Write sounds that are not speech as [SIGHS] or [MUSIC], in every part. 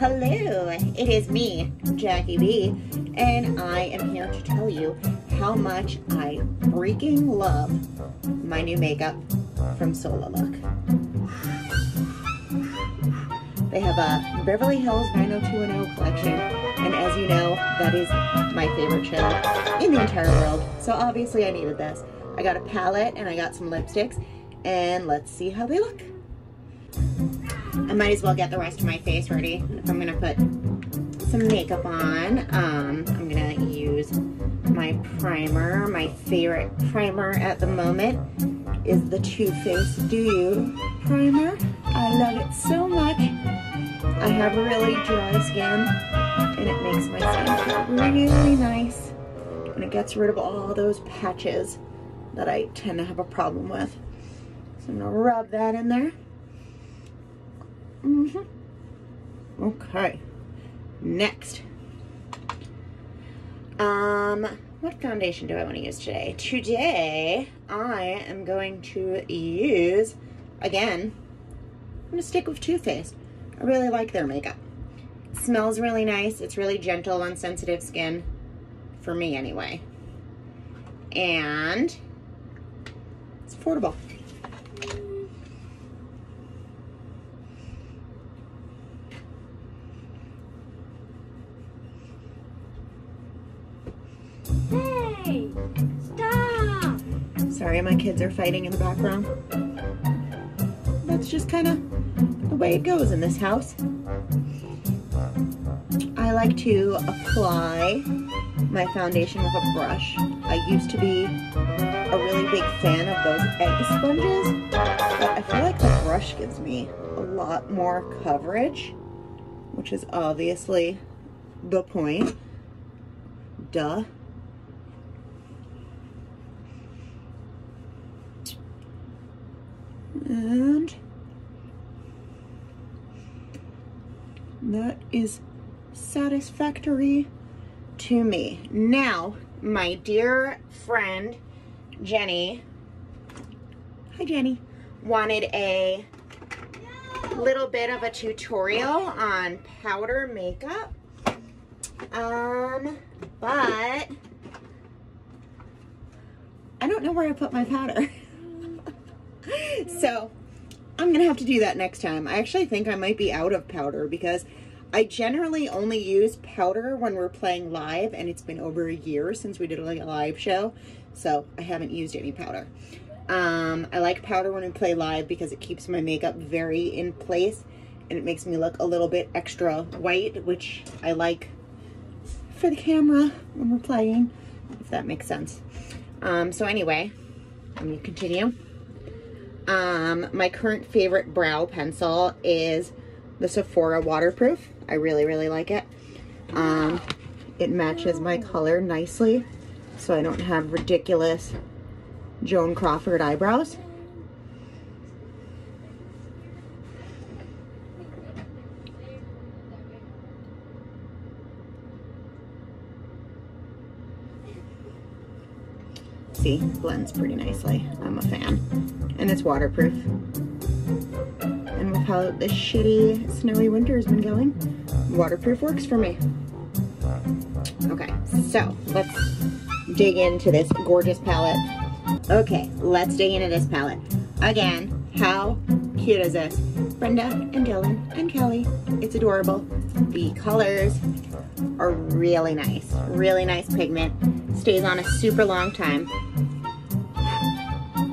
Hello, it is me, Jackie B, and I am here to tell you how much I freaking love my new makeup from Sola Look. They have a Beverly Hills 90210 collection, and as you know, that is my favorite show in the entire world, so obviously I needed this. I got a palette and I got some lipsticks, and let's see how they look. I might as well get the rest of my face ready if I'm gonna put some makeup on. Um, I'm gonna use my primer. My favorite primer at the moment is the Too Faced Do You primer. I love it so much. I have really dry skin and it makes my skin feel really nice and it gets rid of all those patches that I tend to have a problem with. So I'm gonna rub that in there. Mm -hmm. Okay. Next. Um, what foundation do I want to use today? Today, I am going to use, again, I'm going to stick with Too Faced. I really like their makeup. It smells really nice. It's really gentle on sensitive skin, for me anyway. And it's affordable. Sorry, my kids are fighting in the background. That's just kind of the way it goes in this house. I like to apply my foundation with a brush. I used to be a really big fan of those egg sponges, but I feel like the brush gives me a lot more coverage, which is obviously the point. Duh. And that is satisfactory to me. Now, my dear friend, Jenny, hi Jenny, wanted a little bit of a tutorial on powder makeup. Um, but I don't know where I put my powder. [LAUGHS] so I'm gonna have to do that next time. I actually think I might be out of powder because I generally only use powder when we're playing live and it's been over a year since we did a live show. So I haven't used any powder. Um, I like powder when we play live because it keeps my makeup very in place and it makes me look a little bit extra white, which I like for the camera when we're playing, if that makes sense. Um, so anyway, let me continue. Um, my current favorite brow pencil is the Sephora Waterproof. I really, really like it. Um, it matches my color nicely, so I don't have ridiculous Joan Crawford eyebrows. Blends pretty nicely. I'm a fan. And it's waterproof. And with how this shitty snowy winter has been going, waterproof works for me. Okay, so let's dig into this gorgeous palette. Okay, let's dig into this palette. Again, how cute is this? Brenda and Dylan and Kelly. It's adorable. The colors are really nice. Really nice pigment. Stays on a super long time.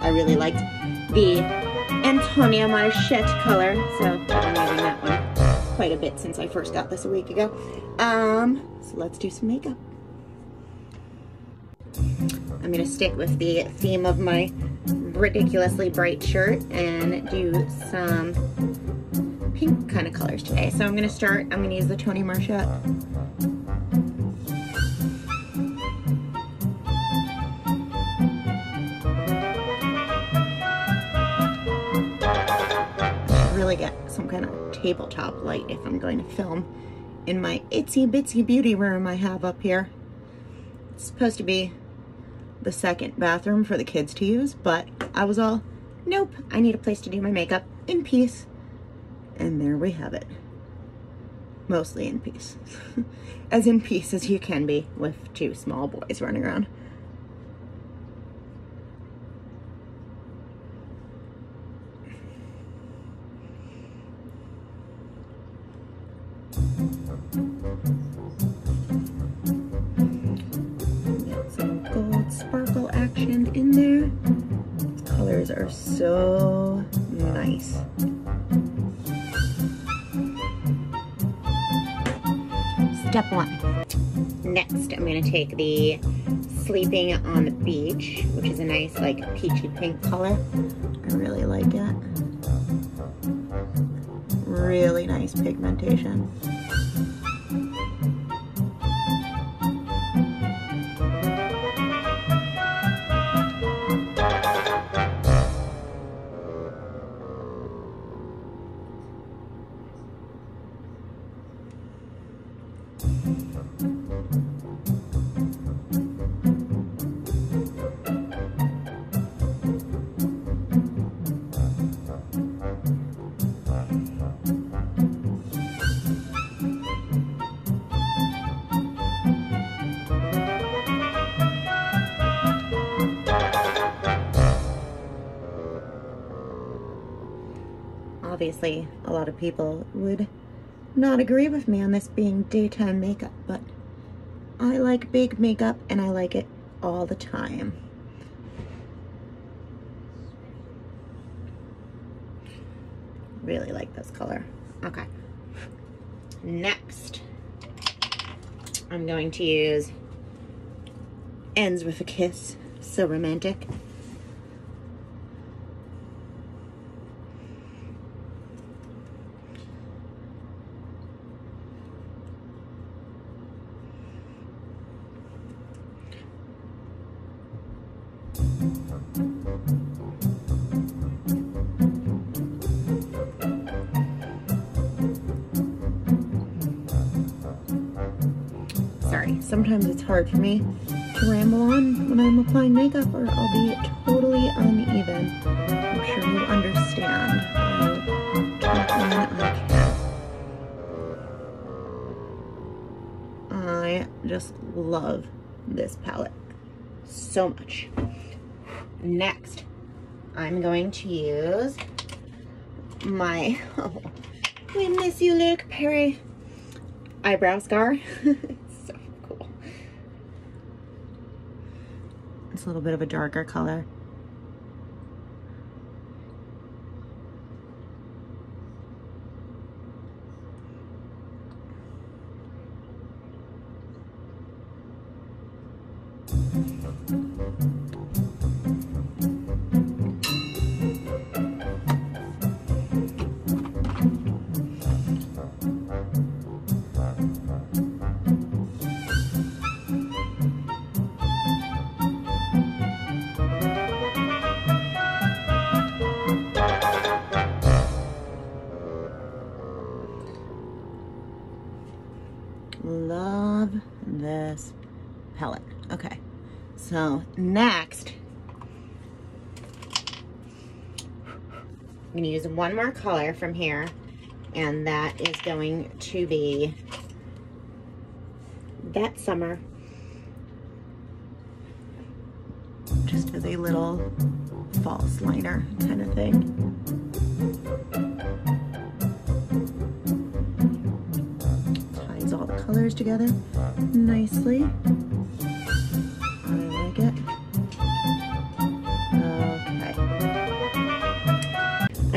I really liked the Antonia Marchette color, so been using that one quite a bit since I first got this a week ago. Um, so let's do some makeup. I'm gonna stick with the theme of my ridiculously bright shirt and do some pink kind of colors today. So I'm gonna start, I'm gonna use the Toni Marchette. Really get some kind of tabletop light if I'm going to film in my itsy bitsy beauty room I have up here. It's supposed to be the second bathroom for the kids to use, but I was all, nope, I need a place to do my makeup in peace. And there we have it. mostly in peace. [LAUGHS] as in peace as you can be with two small boys running around. In there. These colors are so nice. Step one. Next, I'm gonna take the Sleeping on the Beach, which is a nice like peachy pink color. I really like it. Really nice pigmentation. Obviously, a lot of people would not agree with me on this being daytime makeup, but I like big makeup and I like it all the time. Really like this color. Okay. Next, I'm going to use Ends with a Kiss. So romantic. Sorry, sometimes it's hard for me to ramble on when I'm applying makeup or I'll be totally uneven. I'm sure you understand. I just love this palette so much. Next, I'm going to use my, [LAUGHS] oh, we miss you, Luke Perry eyebrow scar. [LAUGHS] it's so cool. It's a little bit of a darker color. So next, I'm gonna use one more color from here, and that is going to be that summer. Just as a little false liner kind of thing. Ties all the colors together nicely.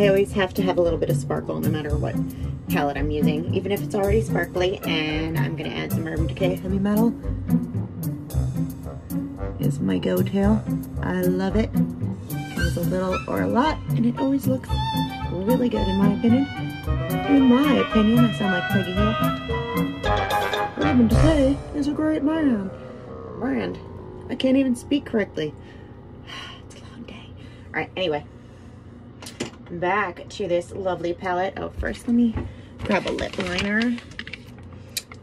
I always have to have a little bit of sparkle no matter what palette I'm using, even if it's already sparkly, and I'm gonna add some Urban Decay Heavy Metal. Is my go-to. I love it. A little or a lot, and it always looks really good in my opinion. In my opinion, I sound like Peggy Hill. Urban Decay is a great brand. Brand. I can't even speak correctly. [SIGHS] It's a long day. Alright, anyway back to this lovely palette. Oh, first let me grab a lip liner.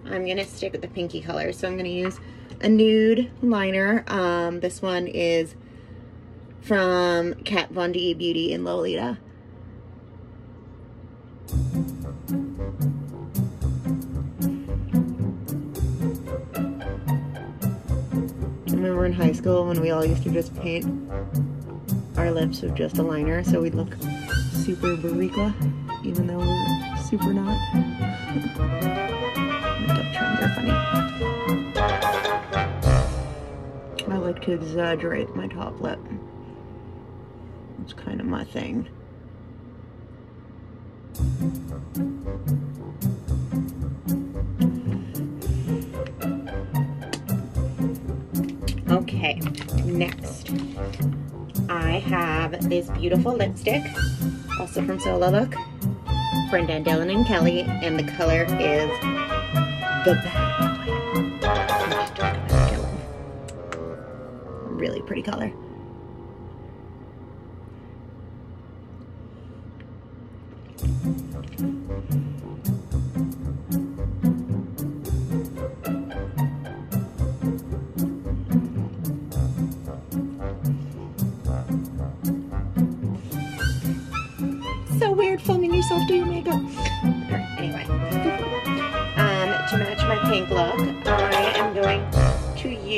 I'm gonna stick with the pinky color. So I'm gonna use a nude liner. Um, this one is from Kat Von D Beauty in Lolita. Remember in high school when we all used to just paint our lips with just a liner so we'd look super Boricua, even though we're super not. Makeup trends are funny. I like to exaggerate my top lip. It's kind of my thing. Okay, next I have this beautiful lipstick, also from Sola Look, Brenda Dylan and Kelly, and the color is the Bad. Really pretty color.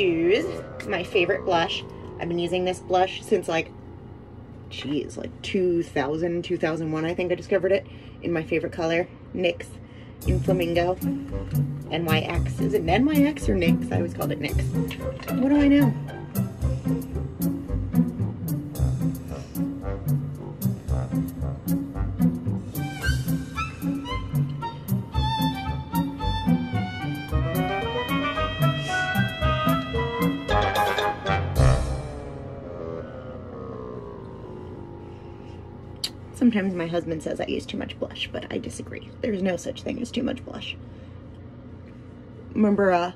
Use my favorite blush. I've been using this blush since like, geez, like 2000, 2001, I think I discovered it in my favorite color, NYX in Flamingo. NYX. Is it NYX or NYX? I always called it NYX. What do I know? Sometimes my husband says I use too much blush, but I disagree. There's no such thing as too much blush. Remember, uh,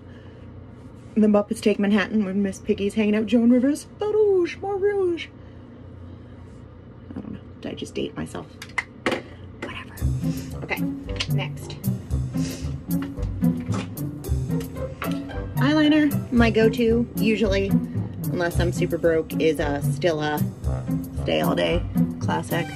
the Muppets Take Manhattan when Miss Piggy's hanging out Joan Rivers? The rouge, more rouge. I don't know. Did I just date myself? Whatever. Okay, next. Eyeliner, my go-to, usually, unless I'm super broke, is uh, Stila Stay All Day Classic.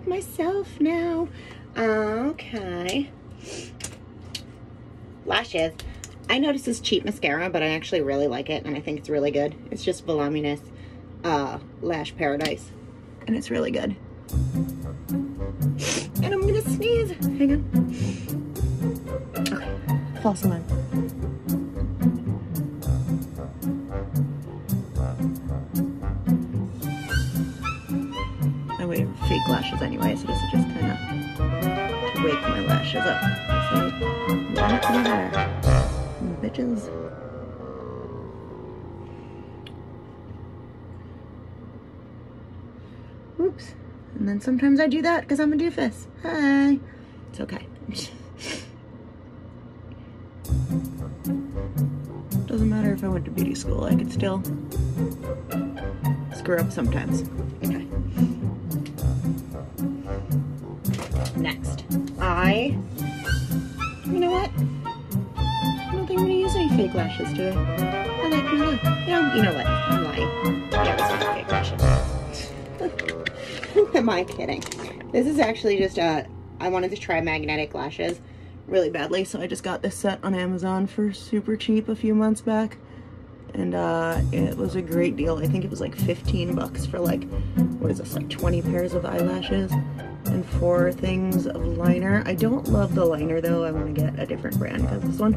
Like myself now. Okay. Lashes. I noticed this cheap mascara, but I actually really like it, and I think it's really good. It's just Voluminous uh, Lash Paradise, and it's really good. And I'm gonna sneeze. Hang on. Okay, false alarm. Up. So, to there, bitches. Oops. And then sometimes I do that because I'm a doofus. Hi. It's okay. [LAUGHS] Doesn't matter if I went to beauty school, I could still screw up sometimes. Fake today. I like my look. You know, you know what? I'm lying. Lashes. Am I kidding? This is actually just a, I wanted to try magnetic lashes really badly, so I just got this set on Amazon for super cheap a few months back. And uh, it was a great deal. I think it was like 15 bucks for like, what is this, like 20 pairs of eyelashes and four things of liner. I don't love the liner though. I want to get a different brand because this one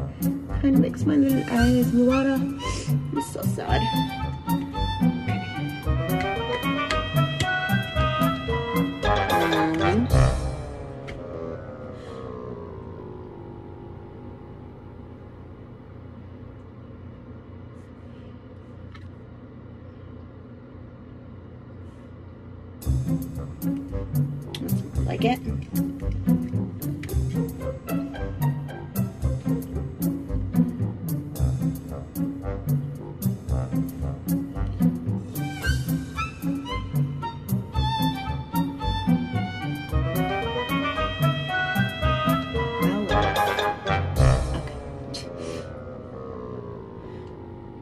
kind of makes my little eyes water. It's so sad. Like it?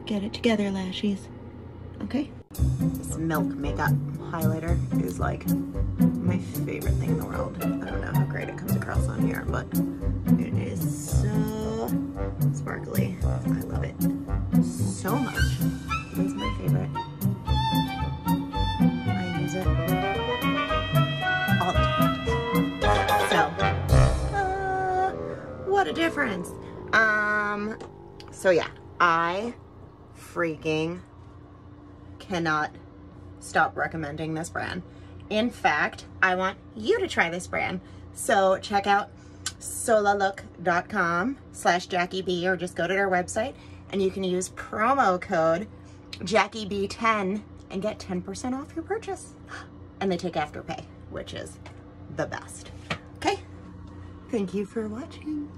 Get it together, lashies. Okay? This milk makeup highlighter is like my favorite thing in the world. I don't know how great it comes across on here, but it is so sparkly. I love it so much. It is my favorite. I use it all the time. So, uh, what a difference. Um, so yeah, I freaking cannot stop recommending this brand. In fact, I want you to try this brand. So check out solalook.com slash Jackie B or just go to their website and you can use promo code Jackie B10 and get 10% off your purchase. [GASPS] And they take Afterpay, which is the best. Okay. Thank you for watching.